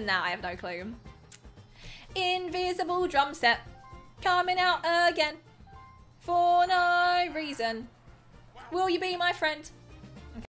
Now I have no clue. Invisible drum set coming out again for no reason. Will you be my friend?